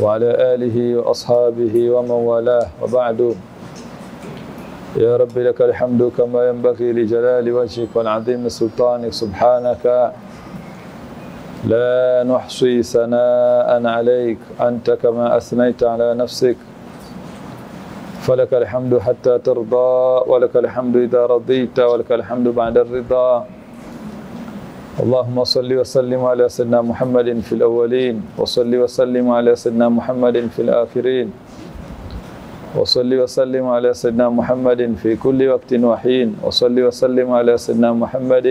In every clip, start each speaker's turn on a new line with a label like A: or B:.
A: ashabihi wa man walah wa ba'du. يا رب لك الحمد كما ينبغي لجلال وجهك والعظيم سلطانك سبحانك. لا نحصي ثناء عليك. أنت كما أثنيت على نفسك. فلك الحمد حتى ترضى ولك الحمد إذا رضيت ولك الحمد بعد الرضا. اللهم صل وسلم على سيدنا محمد في الأولين وصل وسلم على سيدنا محمد في الآخرين وصل وسلم على سيدنا محمد في كل وقت وحين وصل وسلم على سيدنا محمد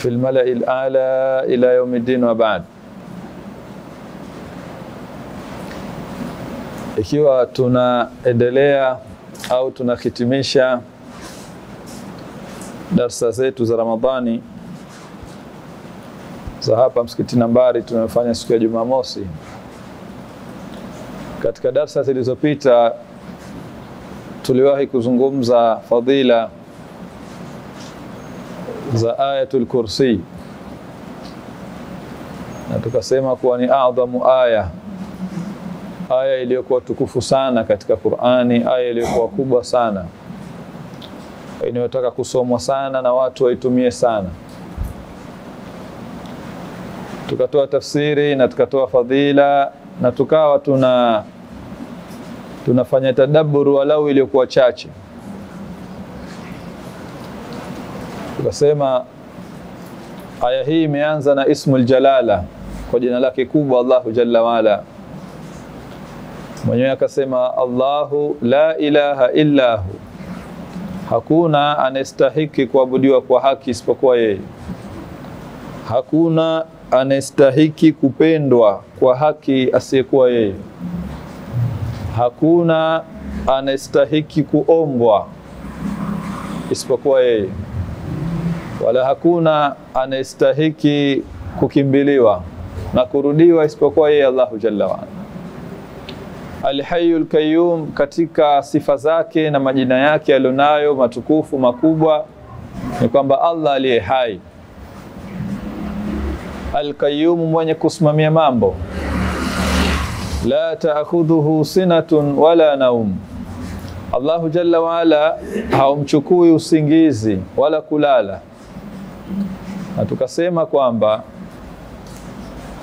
A: في الملأ الأعلى إلى يوم الدين وبعد. Ikiwa tunaendelea au tunahitimisha darsa zetu za Ramadhani za hapa msikiti nambari tunayofanya siku ya Jumamosi. Katika darsa zilizopita tuliwahi kuzungumza fadhila za Ayatul Kursi na tukasema kuwa ni adhamu aya aya iliyokuwa tukufu sana katika Qur'ani, aya iliyokuwa kubwa sana inayotaka kusomwa sana na watu waitumie sana. Tukatoa tafsiri na tukatoa fadhila na tukawa tuna tunafanya tadabburu walau iliyokuwa chache. Tukasema aya hii imeanza na ismu jalala, kwa jina lake kubwa Allahu jalla waala mwenyewe akasema Allahu la ilaha illa hu, hakuna anayestahiki kuabudiwa kwa haki isipokuwa yeye. Hakuna anayestahiki kupendwa kwa haki asiyekuwa yeye. Hakuna anayestahiki kuombwa isipokuwa yeye, wala hakuna anayestahiki kukimbiliwa na kurudiwa isipokuwa yeye Allahu jalla waala. Alhayyul Qayyum katika sifa zake na majina yake alionayo matukufu makubwa ni kwamba Allah aliye hai. Al-Qayyum mwenye kusimamia mambo. La ta'khudhuhu sinatun wala naum. Allahu Jalla waala haumchukui usingizi wala kulala. Na tukasema kwamba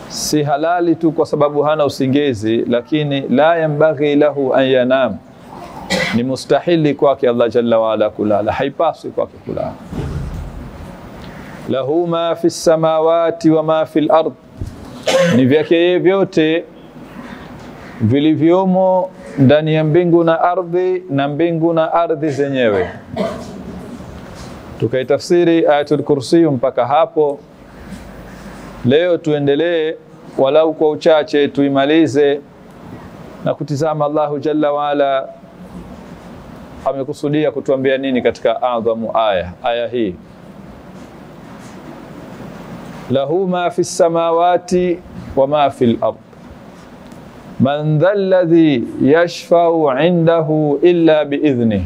A: si halali tu kwa sababu hana usingizi, lakini la yambaghi lahu an yanam, ni mustahili kwake Allah jalla waala kulala, haipaswi kwake kulala. Lahu ma fi samawati wa ma fi lard, ni vyake yeye vyote vilivyomo ndani ya mbingu na ardhi na mbingu na ardhi zenyewe. Tukaitafsiri Ayatul Kursi mpaka hapo. Leo tuendelee walau kwa uchache tuimalize na kutizama Allahu Jalla waala amekusudia kutuambia nini katika adhamu aya aya hii. Lahu ma fi samawati wa ma fi al-ard man dha ladhi yashfau indahu illa biidhnih.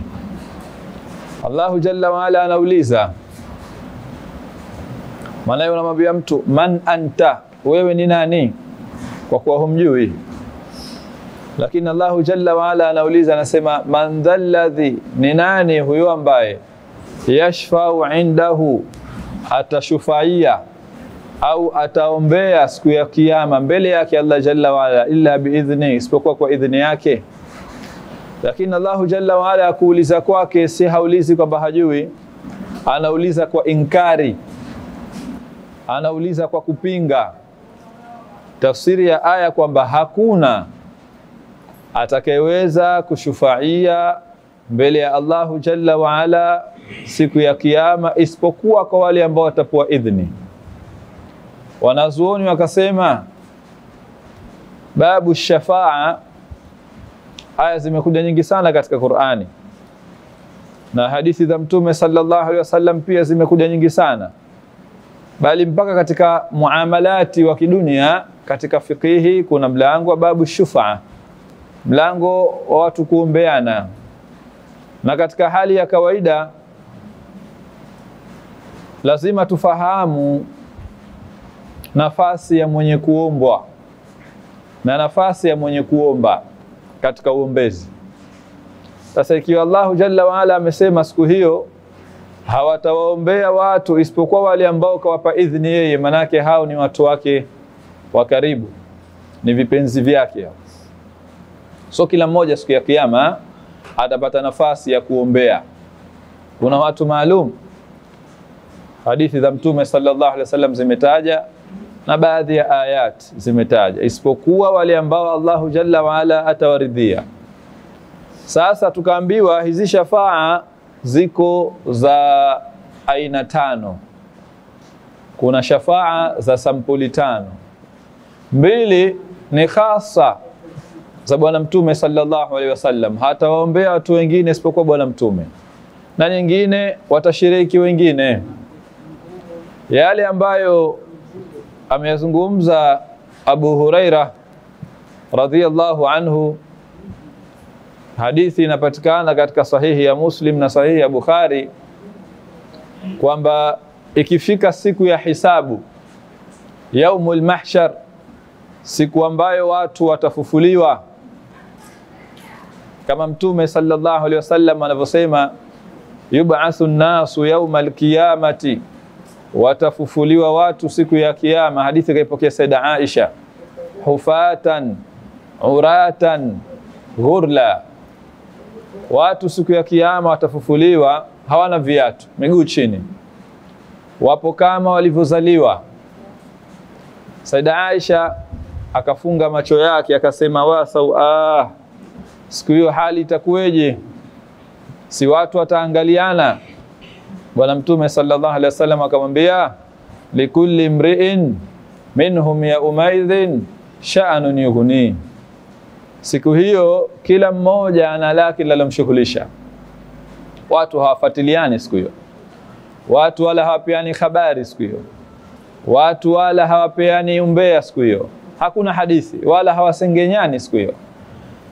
A: Allahu Jalla waala anauliza maanaye unamwambia mtu man anta, wewe ni nani, kwa kuwa humjui. Lakini Allahu jalla waala anauliza, anasema man dhalladhi, ni nani huyo ambaye yashfau indahu, atashufaia au ataombea siku ya Kiyama mbele yake Allah jalla waala, illa biidhni, isipokuwa kwa idhni yake. Lakini Allahu jalla waala akuuliza kwake, si haulizi kwamba hajui, anauliza kwa inkari anauliza kwa kupinga tafsiri ya aya kwamba hakuna atakayeweza kushufaia mbele ya Allahu jalla waala siku ya Kiyama isipokuwa kwa wale ambao watapewa idhni. Wanazuoni wakasema babu shafaa aya zimekuja nyingi sana katika Qur'ani. Na hadithi za Mtume sallallahu alaihi wasallam pia zimekuja nyingi sana, bali mpaka katika muamalati wa kidunia katika fikihi kuna mlango wa babu shufaa, mlango wa watu kuombeana, na katika hali ya kawaida lazima tufahamu nafasi ya mwenye kuombwa na nafasi ya mwenye kuomba katika uombezi. Sasa ikiwa Allahu Jalla waala amesema siku hiyo hawatawaombea watu isipokuwa wale ambao kawapa idhini yeye, manake hao ni watu wake wa karibu, ni vipenzi vyake. So kila mmoja siku ya Kiyama atapata nafasi ya kuombea. Kuna watu maalum, hadithi za Mtume sallallahu alaihi wasallam zimetaja na baadhi ya ayat zimetaja, isipokuwa wale ambao Allahu Jalla waala atawaridhia. Sasa tukaambiwa hizi shafaa ziko za aina tano. Kuna shafaa za sampuli tano, mbili ni khasa za Bwana Mtume sallallahu alaihi wasallam, hatawaombea watu wengine isipokuwa Bwana Mtume, na nyingine watashiriki wengine. Yale ambayo ameyazungumza Abu Huraira radhiyallahu anhu. Hadithi inapatikana katika sahihi ya Muslim na sahihi ya Bukhari kwamba ikifika siku ya hisabu, yaumul mahshar, siku ambayo watu watafufuliwa, kama Mtume sallallahu alaihi wasallam anavyosema, yub'athu nnasu yauma alqiyamati, watafufuliwa watu siku ya Kiyama. Hadithi kaipokea Saida Aisha, hufatan uratan ghurla watu siku ya kiyama watafufuliwa hawana viatu, miguu chini, wapo kama walivyozaliwa. Saida Aisha akafunga macho yake akasema, wasau ah, siku hiyo hali itakuweje? Si watu wataangaliana? Bwana Mtume sallallahu alaihi wasallam akamwambia, likulli mriin minhum ya umaidhin sha'nun yughni Siku hiyo kila mmoja ana lake linalomshughulisha. Watu hawafuatiliani siku hiyo, watu wala hawapeani habari siku hiyo, watu wala hawapeani umbea siku hiyo, hakuna hadithi wala hawasengenyani siku hiyo.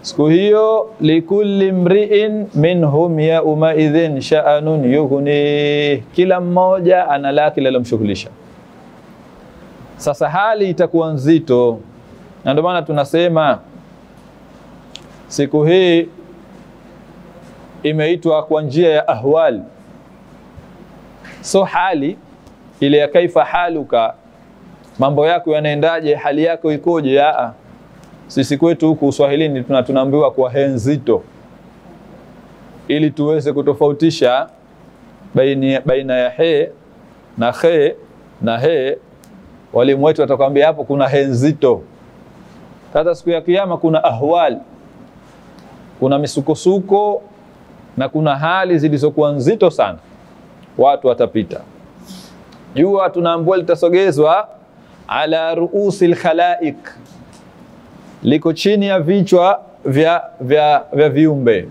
A: Siku hiyo likulli mriin minhum yauma idhin sha'anun yughni, kila mmoja ana lake linalomshughulisha. Sasa hali itakuwa nzito, na ndio maana tunasema siku hii imeitwa kwa njia ya ahwali, so hali ile ya kaifa haluka, mambo yako yanaendaje, hali yako ikoje? Aa, sisi kwetu huku Uswahilini tuna tunaambiwa kwa he nzito, ili tuweze kutofautisha baina, baina ya he na he na he. Walimu wetu watakwambia hapo kuna he nzito. Sasa siku ya Kiyama kuna ahwal kuna misukosuko na kuna hali zilizokuwa nzito sana, watu watapita. Jua tunaambiwa litasogezwa ala ruusi lkhalaik, liko chini ya vichwa vya, vya, vya viumbe.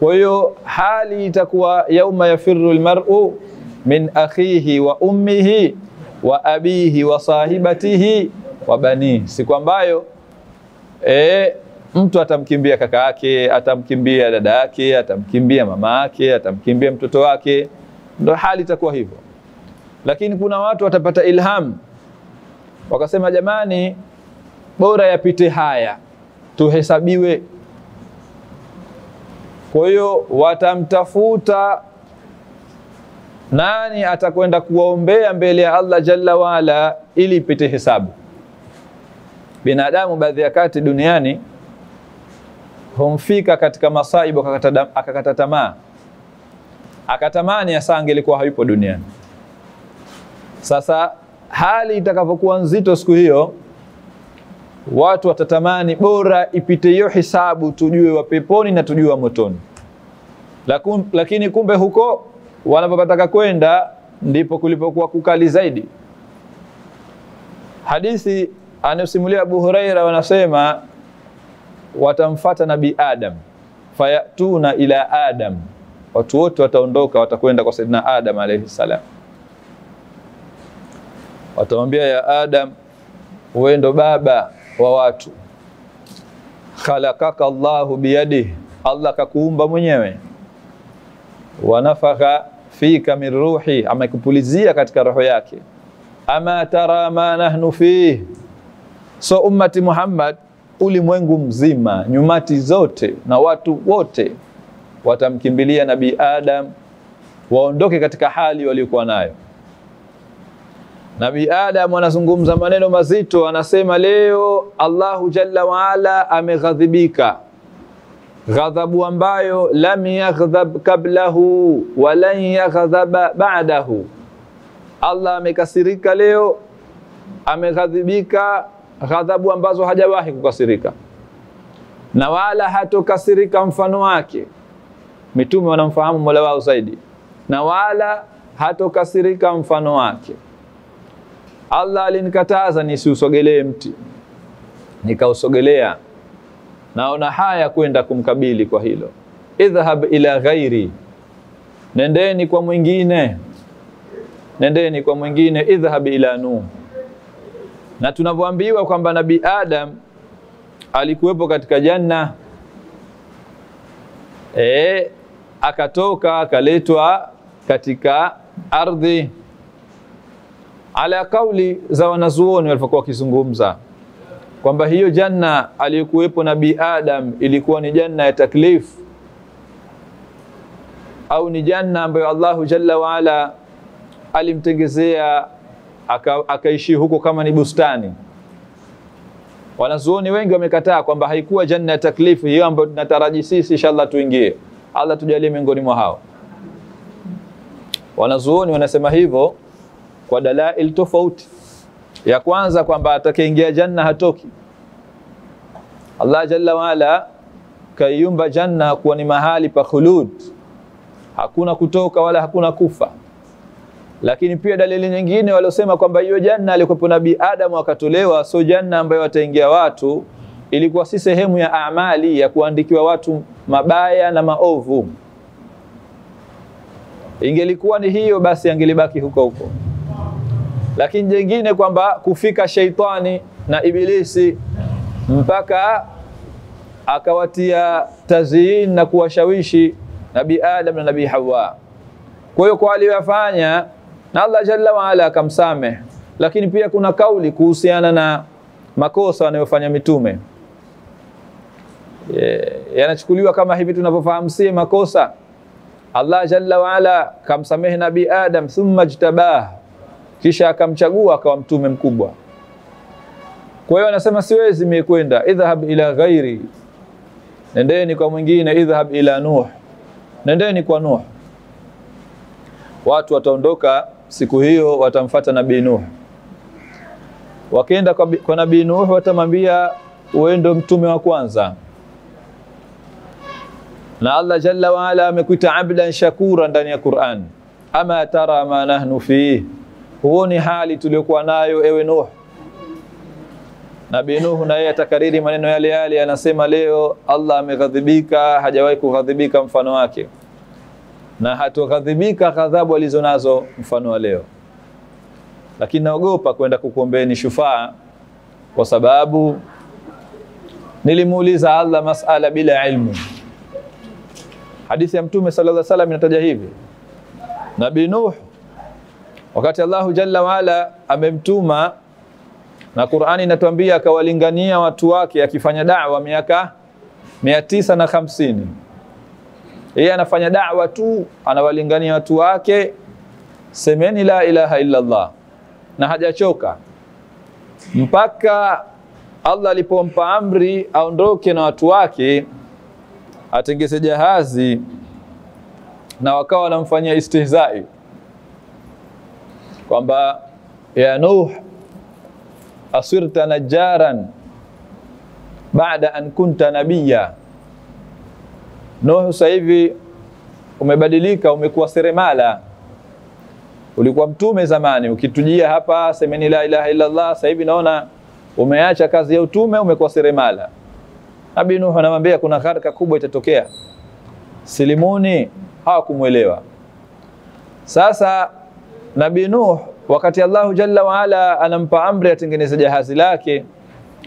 A: Kwa hiyo hali itakuwa yauma yafiru lmaru min akhihi wa ummihi wa abihi wa sahibatihi wa banihi, siku ambayo e, mtu atamkimbia kaka yake, atamkimbia dada yake, atamkimbia mama yake, atamkimbia mtoto wake. Ndo hali itakuwa hivyo, lakini kuna watu watapata ilham, wakasema jamani, bora yapite haya tuhesabiwe. Kwa hiyo watamtafuta nani atakwenda kuwaombea mbele ya Allah jalla waala, ili ipite hesabu. Binadamu baadhi ya kati duniani humfika katika masaibu akakata, tamaa akatamani asa angelikuwa hayupo duniani. Sasa hali itakapokuwa nzito siku hiyo, watu watatamani bora ipite hiyo hisabu, tujue wa peponi na tujue wa motoni. Lakum, lakini kumbe huko wanapopataka kwenda ndipo kulipokuwa kukali zaidi. Hadithi anayosimulia Abu Huraira wanasema watamfata nabii Adam, fayatuna ila Adam, watu wote wataondoka, watakwenda kwa Saidina Adam alayhi salam, watamwambia ya Adam, wewe ndo baba wa watu, khalakaka Allahu biyadihi, Allah kakuumba mwenyewe, wanafakha fika min ruhi, amekupulizia katika roho yake. Ama tara ma nahnu fih, so ummati Muhammad, ulimwengu mzima, nyumati zote na watu wote watamkimbilia Nabii Adam waondoke katika hali waliokuwa nayo. Nabii Adam anazungumza maneno mazito, anasema leo Allahu jalla waala ameghadhibika ghadhabu ambayo lam yaghdhab kablahu wa lan yaghdhaba ba'dahu. Allah amekasirika leo, ameghadhibika ghadhabu ambazo hajawahi kukasirika, na wala hatokasirika mfano wake. Mitume wanamfahamu Mola wao zaidi, na wala hatokasirika mfano wake. Allah alinikataza nisiusogelee mti, nikausogelea naona haya kwenda kumkabili kwa hilo. Idhhab ila ghairi, nendeni kwa mwingine, nendeni kwa mwingine. Idhhab ila Nuh. Na tunavyoambiwa kwamba Nabii Adam alikuwepo katika janna e, akatoka akaletwa katika ardhi, ala kauli za wanazuoni walivyokuwa wakizungumza kwamba hiyo janna aliyokuwepo Nabii Adam ilikuwa ni janna ya taklif au ni janna ambayo Allahu jalla waala alimtengezea akaishi aka huko kama ni bustani. Wanazuoni wengi wamekataa kwamba haikuwa janna ya taklifu hiyo ambayo tunataraji sisi inshallah tuingie. Allah tujalie miongoni mwa hao. Wanazuoni wanasema hivyo kwa dalail tofauti ya kwanza kwamba atakayeingia janna hatoki. Allah jalla waala kaiumba janna kuwa ni mahali pa khulud, hakuna kutoka wala hakuna kufa. Lakini pia dalili nyingine waliosema kwamba hiyo janna alikuwepo Nabii Adamu akatolewa, sio janna ambayo wataingia watu, ilikuwa si sehemu ya amali ya kuandikiwa watu mabaya na maovu. Ingelikuwa ni hiyo, basi angelibaki huko huko lakini jengine kwamba kufika sheitani na ibilisi mpaka akawatia taziin na kuwashawishi Nabii Adam na Nabii Hawa. Kwa hiyo kwa aliyoyafanya na Allah jalla waala akamsamehe, lakini pia kuna kauli kuhusiana na makosa wanayofanya mitume yeah, yanachukuliwa kama hivi tunavyofahamu si makosa. Allah jalla waala kamsamehe Nabii Adam, thumma jtabah kisha akamchagua akawa mtume mkubwa. Kwa hiyo anasema siwezi mimi kwenda, idhhab ila ghairi, nendeni kwa mwingine. Idhhab ila Nuh, nendeni kwa Nuh. Watu wataondoka siku hiyo, watamfata nabii Nuh. Wakienda kwa, kwa nabii Nuh watamwambia wewe ndo mtume wa kwanza, na Allah jalla waala amekuita abdan shakura ndani ya Qur'an. Ama tara ma nahnu fihi huoni hali tuliyokuwa nayo ewe Nuh. Nabii Nuh na yeye atakariri maneno yale yale, anasema leo Allah ameghadhibika, hajawahi kughadhibika mfano wake, na hatoghadhibika ghadhabu alizonazo mfano wa leo. Lakini naogopa kwenda kukuombeeni shufaa, kwa sababu nilimuuliza Allah masala bila ilmu. Hadithi ya Mtume sallallahu alaihi wasallam inataja hivi, Nabii Nuh wakati Allahu jalla waala amemtuma na Qur'ani inatuambia akawalingania watu wake akifanya da'wa miaka mia tisa na hamsini. Yeye anafanya da'wa tu, anawalingania watu wake, semeni la ilaha illa Allah, na hajachoka mpaka Allah alipompa amri aondoke na watu wake atengeze jahazi, na wakawa wanamfanyia istihzai kwamba ya Nuh asirta najaran baada an kunta nabiya. Nuh, sasa hivi umebadilika, umekuwa seremala. Ulikuwa mtume zamani, ukitujia hapa semeni la ilaha illa Allah. Sasa hivi naona umeacha kazi ya utume, umekuwa seremala. Nabii Nuh anamwambia kuna gharika kubwa itatokea, silimuni. Hawakumwelewa. Sasa Nabii Nuh wakati Allahu jalla waala anampa amri atengeneze jahazi lake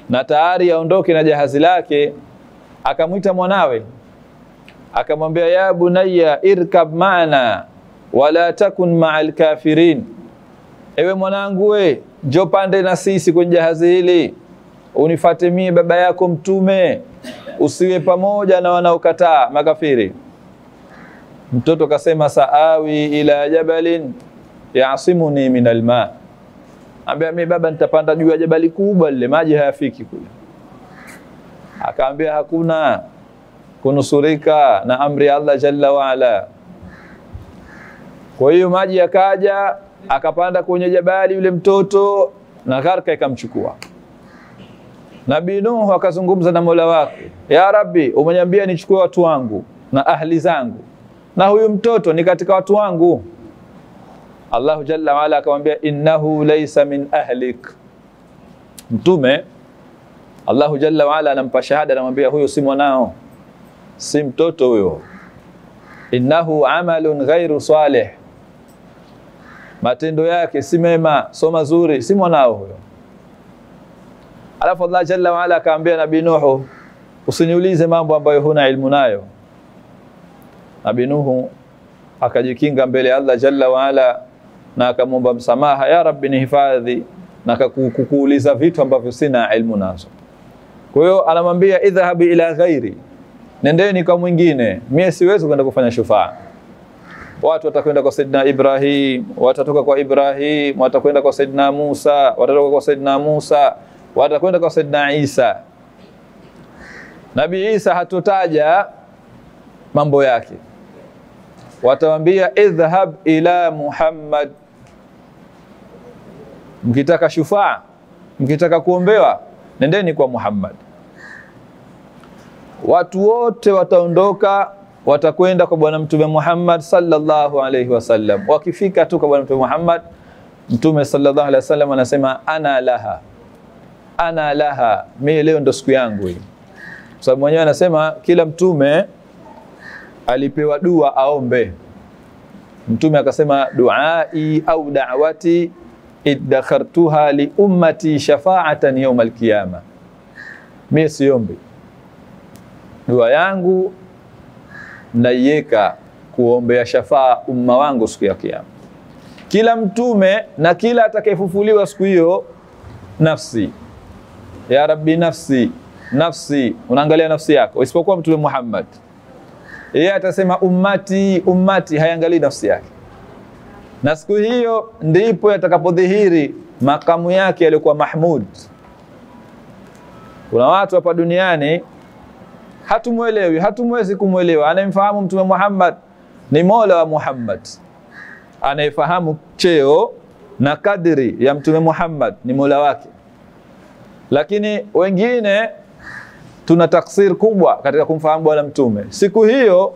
A: na tayari aondoke na jahazi lake, akamwita mwanawe. Akamwambia, ya bunayya irkab maana wala takun maa lkafirin ewe mwanangu we njoo pande na sisi kwenye jahazi hili, unifate mie baba yako Mtume, usiwe pamoja na wanaokataa makafiri. Mtoto kasema saawi ila jabalin yasimuni min alma, ambia mi baba, nitapanda juu ya jabali kubwa lile, maji hayafiki kule. Akaambia hakuna kunusurika na amri ya Allah jalla waala. Kwa hiyo maji yakaja, akapanda kwenye jabali yule mtoto, na gharka ikamchukua. Nabii Nuh akazungumza na Mola wake, ya Rabbi, umeniambia nichukue watu wangu na ahli zangu, na huyu mtoto ni katika watu wangu. Allahu jalla waala akamwambia, innahu laisa min ahlik. Mtume Allahu jalla waala anampa shahada, anamwambia huyo si mwanao, si mtoto huyo, innahu amalun ghairu salih, matendo yake si mema, so mazuri, si mwanao huyo. Alafu Allah jalla waala akaambia Nabii Nuhu, usiniulize mambo ambayo huna ilmu nayo. Nabii Nuhu akajikinga mbele ya Allah jalla waala na akamwomba msamaha, ya Rabbi nihifadhi na kukuuliza vitu ambavyo sina ilmu nazo. Kwa hiyo anamwambia idhhabi ila ghairi, nendeni kwa mwingine, mie siwezi kwenda kufanya shufaa. Watu watakwenda kwa Saidina Ibrahim, watatoka kwa Ibrahim, watakwenda kwa Saidina Musa, watatoka kwa Saidina Musa, watakwenda kwa Saidina Isa. Nabii Isa hatutaja mambo yake, watawambia idhhab ila Muhammad. Mkitaka shufaa, mkitaka kuombewa, nendeni kwa Muhammad. Watu wote wataondoka, watakwenda kwa Bwana Mtume Muhammad sallallahu alaihi wasallam. Wakifika tu kwa Bwana Mtume Muhammad, Mtume sallallahu alaihi wasallam anasema ana laha, ana laha, mimi leo ndo siku yangu hii, kwa sababu mwenyewe anasema kila mtume alipewa dua aombe. Mtume akasema duai au da'wati iddakhartuha li ummati shafaatan yawm alqiyama, mimi siombi. Dua yangu naiweka kuombea shafaa umma wangu siku ya Kiyama. Kila mtume na kila atakayefufuliwa siku hiyo, nafsi. Ya Rabbi, nafsi nafsi, unaangalia nafsi yako, isipokuwa Mtume Muhammad. Yeye atasema ummati ummati, haiangalii nafsi yake. Na siku hiyo ndipo yatakapodhihiri makamu yake yaliyokuwa Mahmud. Kuna watu hapa duniani hatumwelewi, hatumwezi kumwelewa. Anayemfahamu Mtume Muhammad ni Mola wa Muhammad, anayefahamu cheo na kadri ya Mtume Muhammad ni Mola wake, lakini wengine tuna taksir kubwa katika kumfahamu Bwana Mtume. Siku hiyo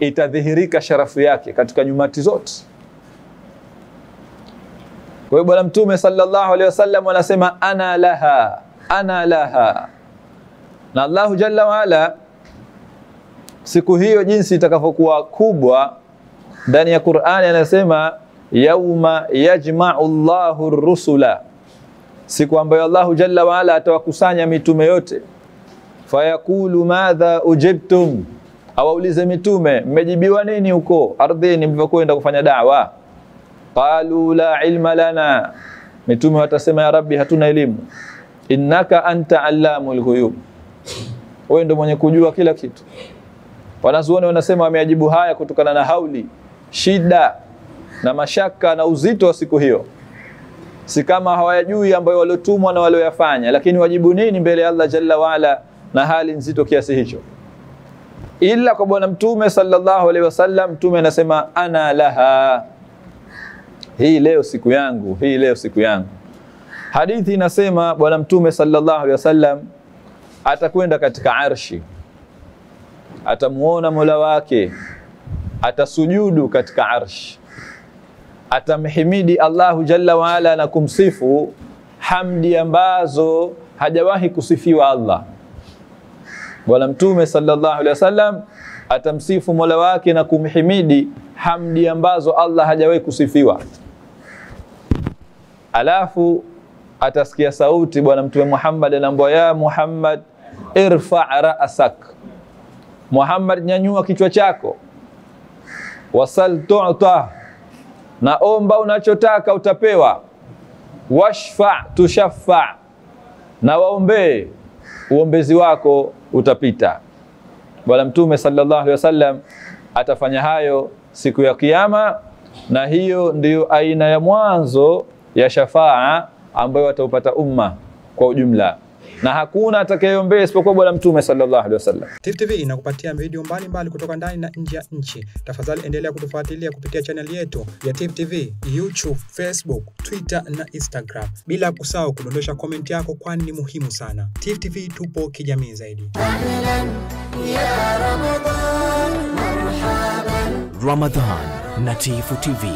A: itadhihirika sharafu yake katika nyumati zote. Kwa hiyo Bwana Mtume sallallahu alaihi wasallam anasema ana laha, ana laha, na Allahu jalla waala siku hiyo jinsi itakavyokuwa kubwa ndani ya Qur'ani anasema yauma yajma'u Allahu rusula, siku ambayo Allahu jalla waala atawakusanya mitume yote. Fayaqulu madha ujibtum, awaulize mitume mmejibiwa nini huko ardhini mlivyokwenda kufanya dawa. Qalu la ilma lana, mitume watasema ya Rabbi, hatuna elimu. Innaka anta allamul ghuyub, wewe ndio mwenye kujua kila kitu. Wanazuoni wanasema wameajibu haya kutokana na hauli, shida na mashaka na uzito wa siku hiyo, si kama hawayajui ambayo waliotumwa na walioyafanya, lakini wajibu nini mbele ya Allah jalla waala na hali nzito kiasi hicho, ila kwa bwana mtume sallallahu alaihi wasallam, mtume anasema ana laha, hii leo siku yangu, hii leo siku yangu. Hadithi inasema bwana mtume sallallahu alaihi wasallam atakwenda katika arshi, atamuona mola wake, atasujudu katika arshi, atamhimidi Allahu jalla waala na kumsifu hamdi ambazo hajawahi kusifiwa Allah Bwana Mtume sallallahu alaihi wasallam atamsifu Mola wake na kumhimidi hamdi ambazo Allah hajawahi kusifiwa. Alafu atasikia sauti Bwana Mtume Muhammad anaambiwa, ya Muhammad irfa ra'sak, Muhammad nyanyua kichwa chako, wasal tu'ta, na omba unachotaka utapewa, washfa tushaffa, na waombee uombezi wako utapita. Bwana Mtume sallallahu alaihi wasallam atafanya hayo siku ya Kiyama, na hiyo ndiyo aina ya mwanzo ya shafaa ah, ambayo wataupata umma kwa ujumla na hakuna atakayeombea isipokuwa Bwana Mtume sallallahu alaihi wasallam.
B: Tifu TV inakupatia video mbalimbali mbali kutoka ndani na nje ya nchi. Tafadhali endelea kutufuatilia kupitia chaneli yetu ya Tifu TV, YouTube, Facebook, Twitter na Instagram, bila kusahau kudondosha komenti yako, kwani ni muhimu sana. Tifu TV tupo kijamii zaidi.
C: Ramadan na Tifu TV.